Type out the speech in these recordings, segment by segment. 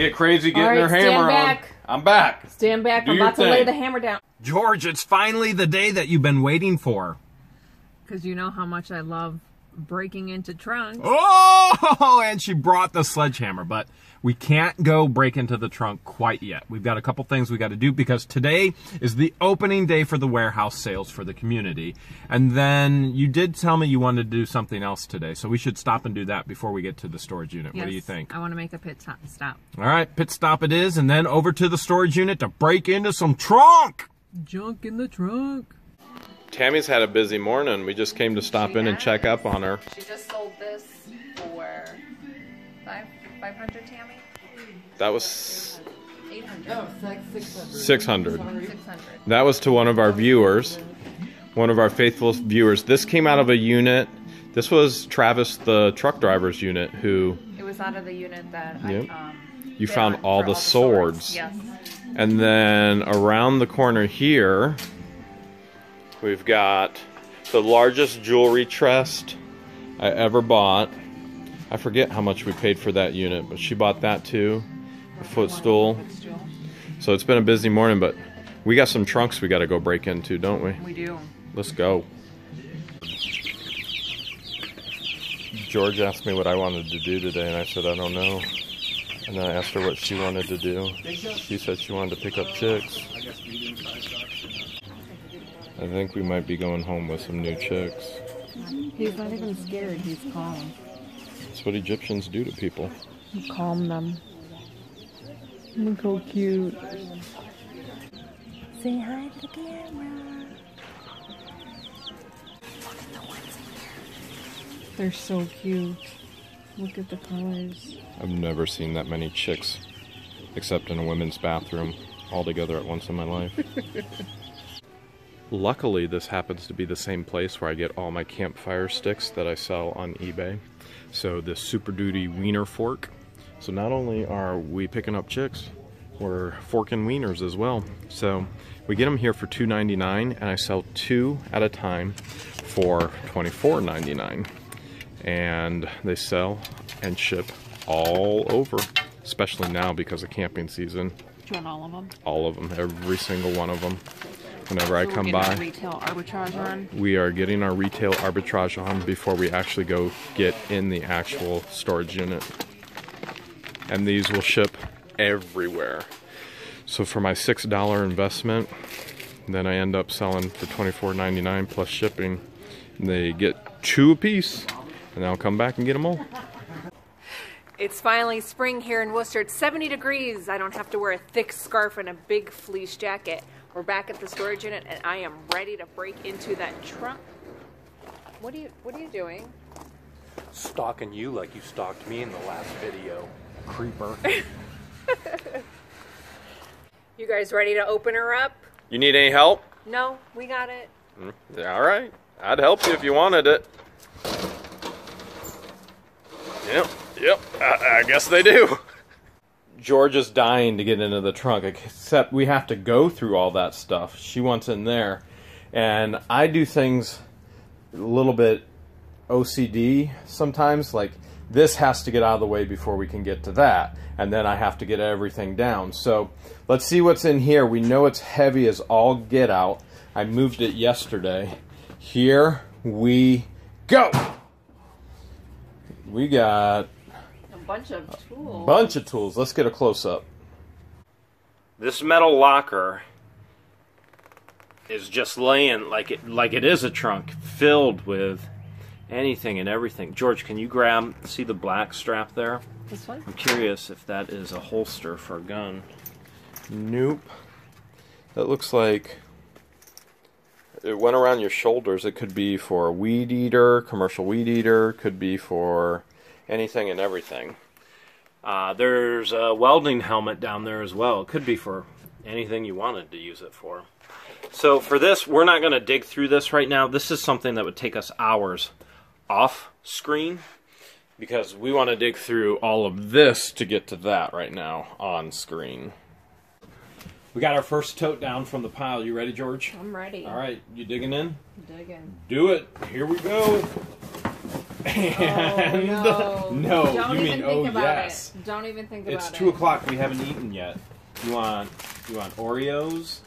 get crazy getting All right, her stand hammer on. back. I'm back. Stand back. Do I'm your about to lay the hammer down. George, it's finally the day that you've been waiting for. Because you know how much I love breaking into trunks. Oh, and she brought the sledgehammer, but we can't go break into the trunk quite yet. We've got a couple things we got to do because today is the opening day for the warehouse sales for the community. And then you did tell me you wanted to do something else today, so we should stop and do that before we get to the storage unit. What do you think? I want to make a pit stop- stop. All right, pit stop it is, and then over to the storage unit to break into some trunk. Junk in the trunk. Tammy's had a busy morning. We just came to stop in and check up on her. She just sold this 500, Tammy? That was 800. 600. 600. That was to one of our viewers, one of our faithful viewers. This came out of a unit. This was Travis, the truck driver's unit, who. It was out of the unit that yep. I, um, you found all, all the, swords. swords. Yes. And then around the corner here, we've got the largest jewelry chest I ever bought. I forget how much we paid for that unit, but she bought that too. A footstool. footstool. So it's been a busy morning, but we got some trunks we got to go break into, don't we? We do. Let's go. George asked me what I wanted to do today, and I said, I don't know. And then I asked her what she wanted to do. She said she wanted to pick up chicks. I think we might be going home with some new chicks. He's not even scared. He's calm. That's what Egyptians do to people. You calm them. Look how cute. Say hi to the camera. They're so cute. Look at the colors. I've never seen that many chicks, except in a women's bathroom, all together at once in my life. Luckily, this happens to be the same place where I get all my campfire sticks that I sell on eBay. So, this Super Duty Wiener Fork. So, not only are we picking up chicks, we're forking wieners as well. So, we get them here for $2.99, and I sell two at a time for $24.99 and they sell and ship all over, especially now because of camping season. Do you want all of them? All of them, every single one of them. Whenever I So we're come by, Retail arbitrage on. we are getting our retail arbitrage on before we actually go get in the actual storage unit. And these will ship everywhere. So for my $6 investment, then I end up selling for $24.99 plus shipping. They get two a piece, and I'll come back and get them all. It's finally spring here in Wooster. It's 70 degrees. I don't have to wear a thick scarf and a big fleece jacket. We're back at the storage unit, and I am ready to break into that trunk. What are you What are you doing? stalking you like you stalked me in the last video. Creeper. You guys ready to open her up? You need any help? No, we got it. Mm, all right. I'd help you if you wanted it. Yep, yep. I, I guess they do. George is dying to get into the trunk, except we have to go through all that stuff. She wants in there. And I do things a little bit OCD sometimes. Like, this has to get out of the way before we can get to that. And then I have to get everything down. So let's see what's in here. We know it's heavy as all get out. I moved it yesterday. Here we go. We got bunch of tools. bunch of tools. Let's get a close up. This metal locker is just laying like it like it is a trunk filled with anything and everything. George, can you grab see the black strap there? This one? I'm curious if that is a holster for a gun. Nope. That looks like it went around your shoulders. It could be for a weed eater, commercial weed eater, could be for anything and everything. Uh, there's a welding helmet down there as well. It could be for anything you wanted to use it for. So for this, we're not going to dig through this right now. This is something that would take us hours off screen because we want to dig through all of this to get to that right now on screen. We got our first tote down from the pile. You ready, George? I'm ready. All right, you digging in? Dig in. Do it. Here we go. And oh, no. no, Don't you even mean think oh about yes. It. Don't even think about it. It's it. two o'clock. We haven't eaten yet. You want you want Oreos?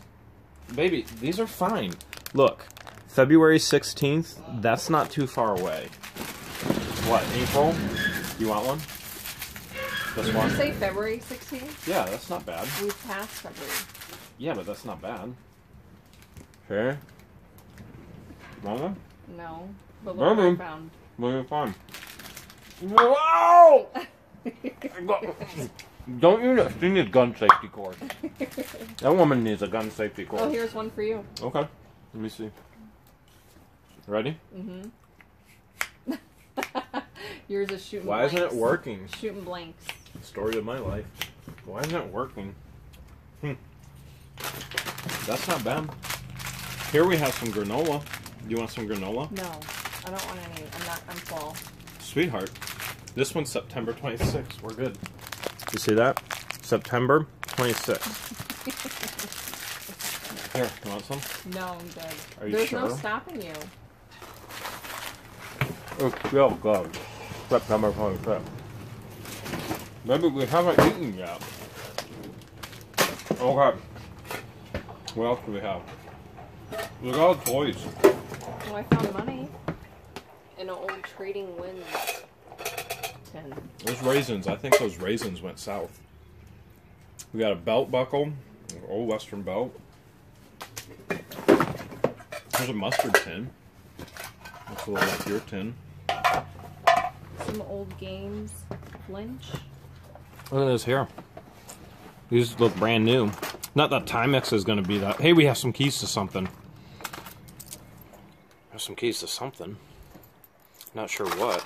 Baby, these are fine. Look, February sixteenth. That's not too far away. What April? You want one? This Did one? you say February 16th? Yeah, that's not bad. We passed February. Yeah, but that's not bad. Here. Want one? No. But look what I found. Are fun? Wow! Don't you know? She needs gun safety course. That woman needs a gun safety course. Oh, here's one for you. Okay. Let me see. Ready? Mm-hmm. Yours is shooting Why isn't it working? Shooting blanks. Story of my life. Why isn't it working? Hmm. That's not bad. Here we have some granola. Do you want some granola? No, I don't want any. I'm not. I'm full. Sweetheart. This one's September 26th. We're good. You see that? September 26th. Here, you want some? No, I'm good. Are you There's no stopping you. Oh, oh, it's still good. September 26th. Maybe we haven't eaten yet. Okay. What else do we have? Look at all the toys. Oh, I found money in an old Trading Winds tin. Those raisins, I think those raisins went south. We got a belt buckle, an old western belt. There's a mustard tin. Looks a little like your tin. Some old games. Lynch. Look at this here. These look brand new. Not that Timex is going to be that. Hey, we have some keys to something. Have some keys to something. Not sure what.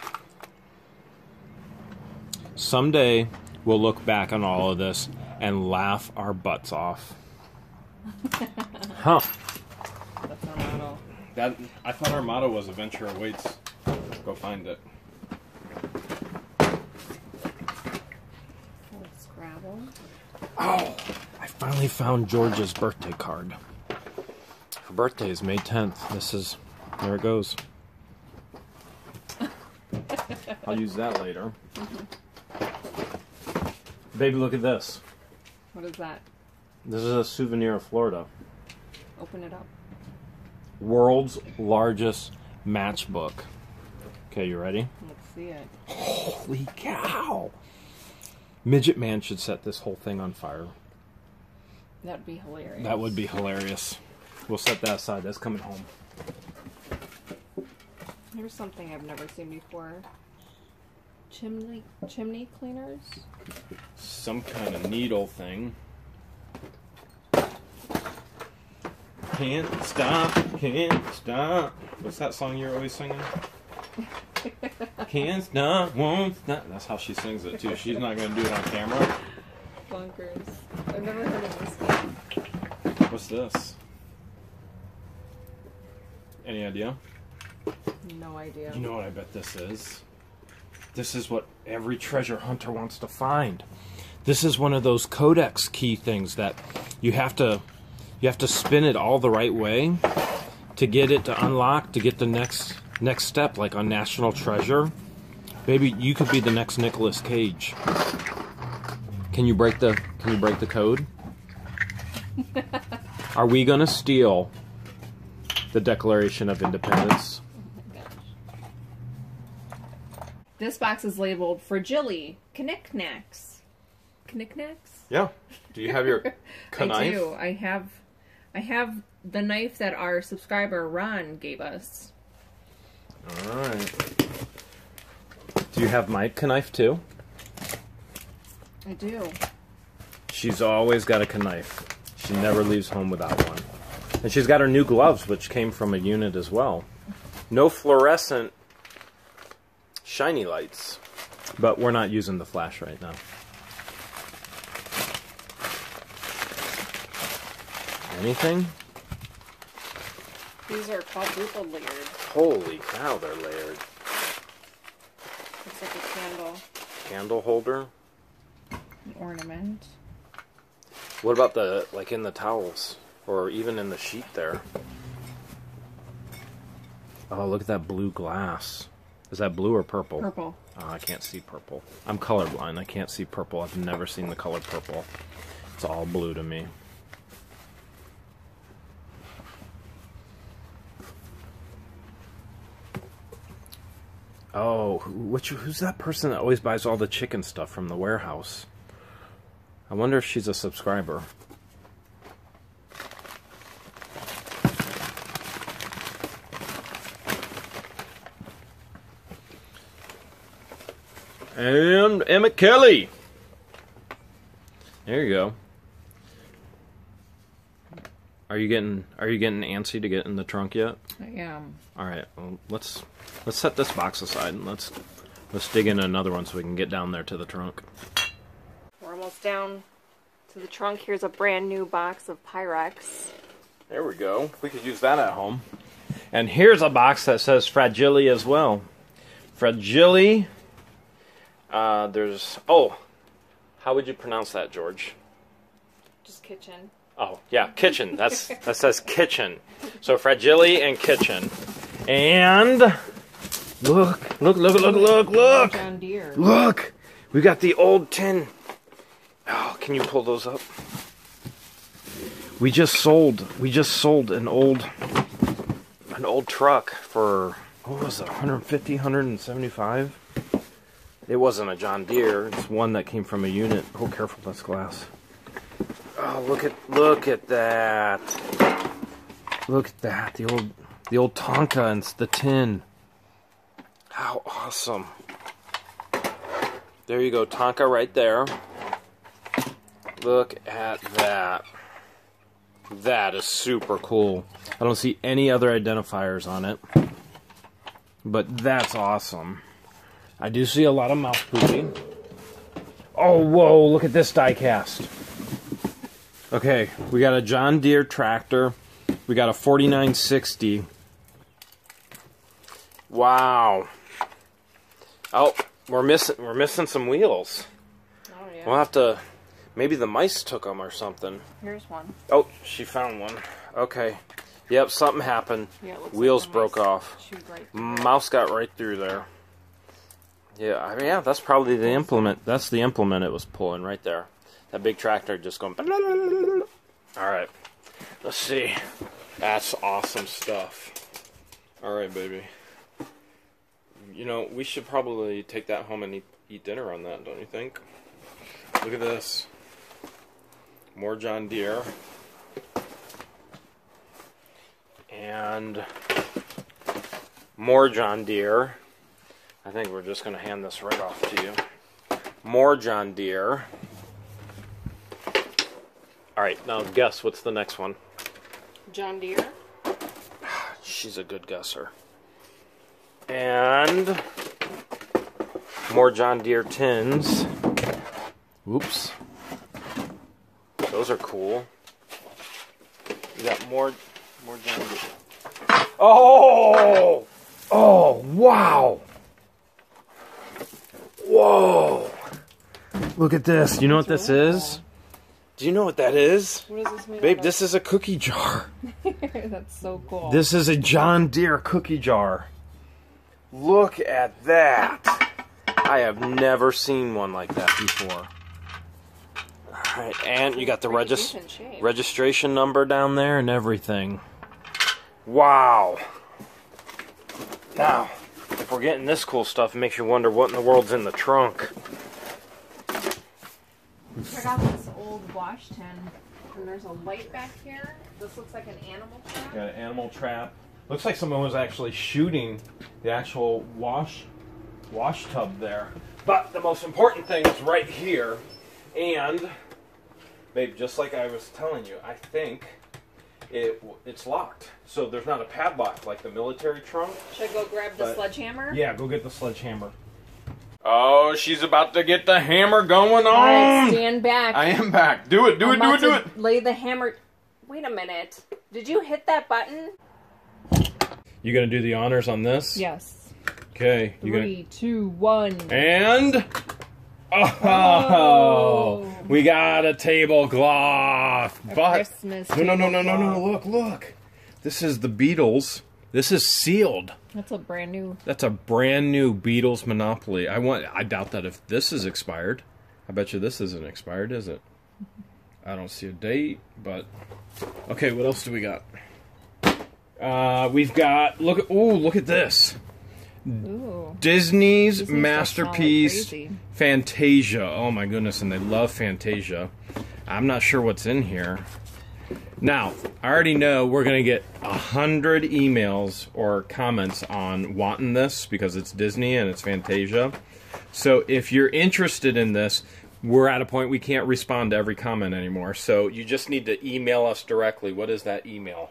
Someday we'll look back on all of this and laugh our butts off. huh. That's our motto. That I thought our motto was "Adventure awaits." Go find it. Scrabble. Oh, I finally found George's birthday card. Her birthday is May 10th. This is there it goes. I'll use that later. Mm-hmm. Baby, look at this. What is that? This is a souvenir of Florida. Open it up. World's largest matchbook. Okay, you ready? Let's see it. Holy cow! Midget Man should set this whole thing on fire. That'd be hilarious. That would be hilarious. We'll set that aside. That's coming home. Here's something I've never seen before. Chimney chimney cleaners. Some kind of needle thing. Can't stop, can't stop. What's that song you're always singing? can't stop, won't stop. That's how she sings it too. She's not gonna do it on camera. Bunkers. I've never heard of this game. What's this? Any idea? No idea. You know what I bet this is? This is what every treasure hunter wants to find. This is one of those codex key things that you have to you have to spin it all the right way to get it to unlock to get the next next step like on National Treasure. Maybe you could be the next Nicolas Cage. Can you break the can you break the code? Are we going to steal the Declaration of Independence? This box is labeled Fragili Knickknacks. Knickknacks? Yeah. Do you have your knife? I do. I have I have the knife that our subscriber Ron gave us. All right. Do you have my knife too? I do. She's always got a knife. She never leaves home without one. And she's got her new gloves, which came from a unit as well. No fluorescent shiny lights. But we're not using the flash right now. Anything? These are quadruple layered. Holy cow, they're layered. Looks like a candle, Candle holder. an ornament. What about the like in the towels or even in the sheet there? Oh, look at that blue glass. Is that blue or purple? Purple. Oh, I can't see purple. I'm colorblind. I can't see purple. I've never seen the color purple. It's all blue to me. Oh, which who's that person that always buys all the chicken stuff from the warehouse? I wonder if she's a subscriber. And Emmett Kelly. There you go. Are you getting Are you getting antsy to get in the trunk yet? I am. All right. Well, let's let's set this box aside and let's let's dig in another one so we can get down there to the trunk. We're almost down to the trunk. Here's a brand new box of Pyrex. There we go. We could use that at home. And here's a box that says Fragili as well. Fragili. Uh, there's oh, how would you pronounce that, George? Just kitchen. Oh, yeah, kitchen. That's that says kitchen. So fragile and kitchen. And look, look, look, look, look, look, John Deere. look. We got the old tin. Oh, can you pull those up? We just sold. We just sold an old, an old truck for what was it? 150, 175. It wasn't a John Deere. It's one that came from a unit. Oh, careful, that's glass. Oh, look at look at that. Look at that. The old the old Tonka and the tin. How awesome. There you go, Tonka right there. Look at that. That is super cool. I don't see any other identifiers on it. But that's awesome. I do see a lot of mouse pooping. Oh, whoa, look at this die cast. Okay, we got a John Deere tractor. We got a 4960. Wow. Oh, we're missing we're missing some wheels. Oh yeah. We'll have to maybe the mice took them or something. Here's one. Oh, she found one. Okay. Yep, something happened. Yeah, Wheels like broke off. right. Mouse got right through there. Yeah, I mean, yeah, that's probably the implement. That's the implement it was pulling right there. That big tractor just going. All right, let's see. That's awesome stuff. All right, baby. You know, we should probably take that home and eat, eat dinner on that, don't you think? Look at this. More John Deere. And more John Deere. I think we're just going to hand this right off to you. More John Deere. All right, now guess what's the next one? John Deere. She's a good guesser. And more John Deere tins. Oops. Those are cool. We got more more John Deere. Oh! Oh, wow. Whoa. Look at this. You know what this is? Do you know what that is? What is this made Babe, out this is a cookie jar. That's so cool. This is a John Deere cookie jar. Look at that. I have never seen one like that before. Alright, and you got the Pretty regis- registration number down there and everything. Wow. Now, if we're getting this cool stuff, it makes you wonder what in the world's in the trunk. Check out this old wash tin. And there's a light back here. This looks like an animal trap. Got an animal trap. Looks like someone was actually shooting the actual wash wash tub there. But the most important thing is right here. And babe, just like I was telling you, I think it it's locked. So there's not a padlock like the military trunk. Should I go grab the But- sledgehammer? Yeah, go get the sledgehammer. Oh, she's about to get the hammer going Alright, on. stand back. I am back. Do it, do I'm it, do it, do it. Lay the hammer. Wait a minute. Did you hit that button? You gonna do the honors on this? yes. Okay. You gonna Three, two, one. And oh, Oh. we got a tablecloth. But Christmas no, no, no, no, no, no! Look, look! This is the Beatles This is sealed. That's a brand new. That's a brand new Beatles Monopoly. I want. I doubt that if this is expired. I bet you this isn't expired, is it? I don't see a date, but okay. What else do we got? Uh, we've got look. at Ooh, look at this. Ooh. Disney's Disney masterpiece. Fantasia. Oh my goodness, and they love Fantasia. I'm not sure what's in here. Now, I already know we're gonna get a hundred emails or comments on wanting this because it's Disney and it's Fantasia. So if you're interested in this, we're at a point we can't respond to every comment anymore. So you just need to email us directly. What is that email?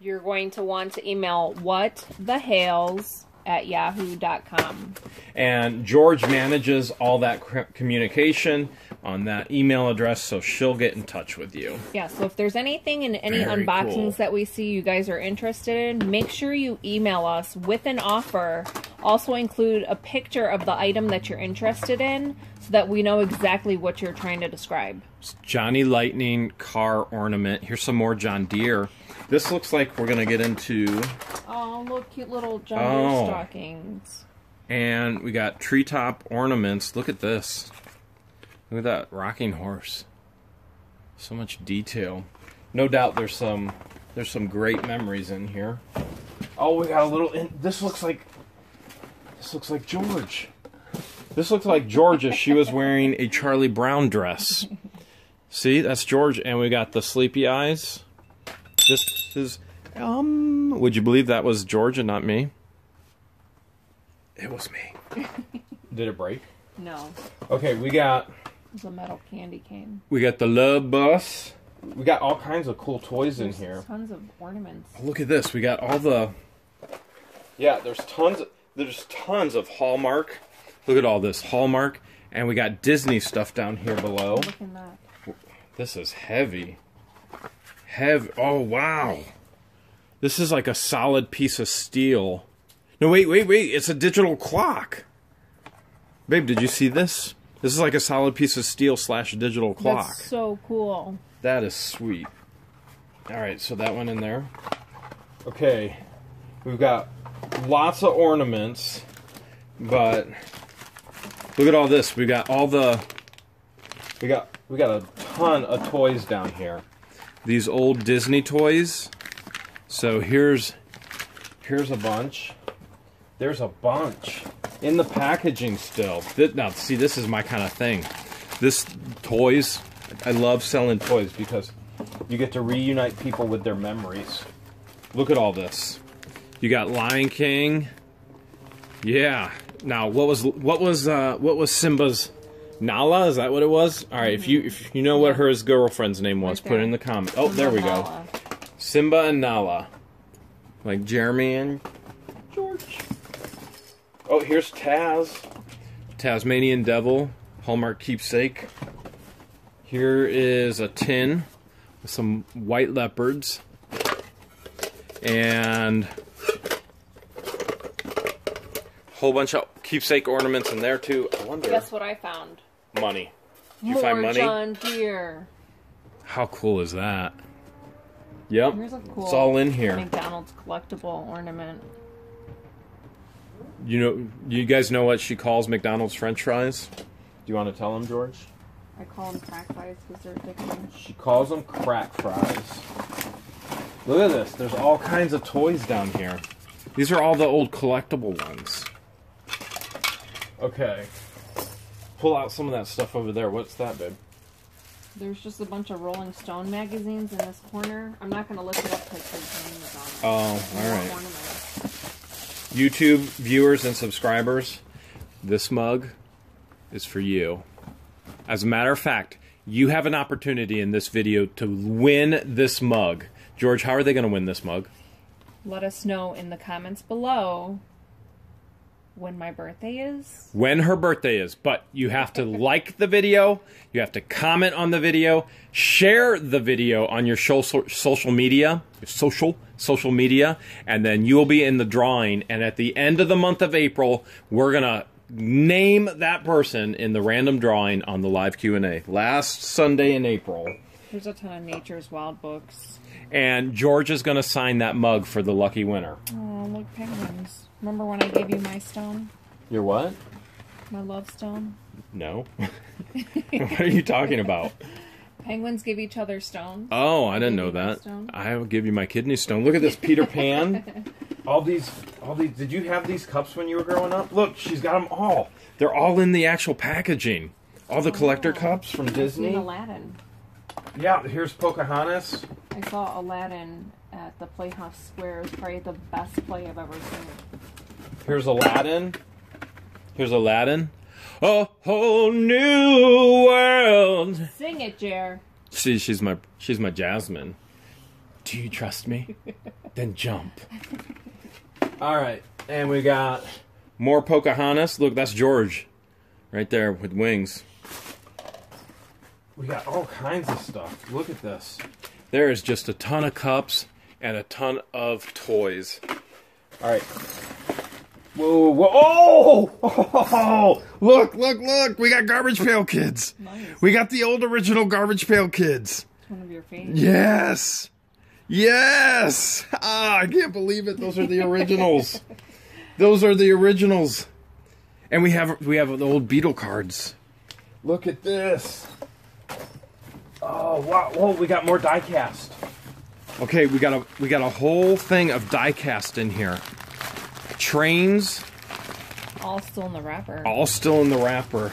You're going to want to email what the hales at yahoo.com. And George manages all that communication on that email address, so she'll get in touch with you. Yeah, so if there's anything in any Very unboxings cool. that we see you guys are interested in, make sure you email us with an offer. Also include a picture of the item that you're interested in so that we know exactly what you're trying to describe. Johnny Lightning car ornament. Here's some more John Deere. This looks like we're gonna get into, Oh, look, cute little John Oh. Deere stockings. and we got treetop ornaments. Look at this. Look at that rocking horse. So much detail. No doubt there's some there's some great memories in here. Oh, we got a little. In, this looks like this looks like George. This looks like Georgia. she was wearing a Charlie Brown dress. See, that's George, and we got the sleepy eyes. This is um. Would you believe that was Georgia, not me? It was me. Did it break? No, Okay, we got it's a metal candy cane. we got the love bus. We got all kinds of cool toys in here. Tons of ornaments. Look at this. We got all the Yeah, there's tons there's tons of Hallmark. Look at all this Hallmark and we got Disney stuff down here below. Look at that. This is heavy. Heavy. Oh, wow. This is like a solid piece of steel. No, wait, wait, wait. It's a digital clock. Babe, did you see this? This is like a solid piece of steel slash digital clock. That's so cool. That is sweet. All right, so that went in there. Okay, we've got lots of ornaments, but look at all this. We got all the we got we got a ton of toys down here. These old Disney toys. So here's here's a bunch. There's a bunch in the packaging still. Now, see, this is my kind of thing. This toys, I love selling toys because you get to reunite people with their memories. Look at all this. You got Lion King. Yeah. Now, what was what was uh, what was Simba's Nala? Is that what it was? All right. If you if you know what her girlfriend's name was, put it in the comment. Oh, there we go. Simba and Nala. Like Jeremy and George. Oh, here's Taz. Tasmanian Devil, Hallmark keepsake. Here is a tin with some white leopards. And whole bunch of keepsake ornaments in there too. I wonder Guess what I found? money. You More find money? John Deere. How cool is that? Yep. Cool It's all in here. McDonald's collectible ornament. You know, you guys know what she calls McDonald's French fries? Do you want to tell them, George? I call them crack fries because they're addicting. She calls them crack fries. Look at this. There's all kinds of toys down here. These are all the old collectible ones. Okay. Pull out some of that stuff over there. What's that, babe? There's just a bunch of Rolling Stone magazines in this corner. I'm not going to look it up because there's names on it. Oh, all right. YouTube viewers and subscribers, this mug is for you. As a matter of fact, you have an opportunity in this video to win this mug. George, how are they going to win this mug? Let us know in the comments below when my birthday is. when her birthday is, but you have to like the video, you have to comment on the video, share the video on your social social media, your social social media, and then you will be in the drawing. And at the end of the month of April, we're gonna name that person in the random drawing on the live Q and A. Last Sunday in April, There's a ton of Nature's Wild books. And George is going to sign that mug for the lucky winner. Oh, look, penguins. Remember when I gave you my stone? Your what? My love stone? No. what are you talking about? Penguins give each other stones. Oh, I didn't know Give you my that. I will give you my kidney stone. Look at this Peter Pan. all these, all these. Did you have these cups when you were growing up? Look, she's got them all. They're all in the actual packaging. All the oh. collector cups from I've Disney. Aladdin. Yeah, here's Pocahontas. I saw Aladdin at the Playhouse Square. It's probably the best play I've ever seen. Here's Aladdin. Here's Aladdin. A whole new world. Sing it, Jer. See, she's my she's my Jasmine. Do you trust me? then jump. All right, and we got more Pocahontas. Look, that's George, right there with wings. We got all kinds of stuff. Look at this. There is just a ton of cups and a ton of toys. All right. Whoa, whoa, oh! oh! Look, look, look! We got Garbage Pail Kids. Nice. We got the old original Garbage Pail Kids. It's one of your favorites. Yes! Yes! Ah, I can't believe it. Those are the originals. Those are the originals. And we have we have the old Beatle cards. Look at this. Oh wow! Whoa, we got more die cast. Okay, we got a we got a whole thing of die cast in here. Trains, All still in the wrapper. all still in the wrapper.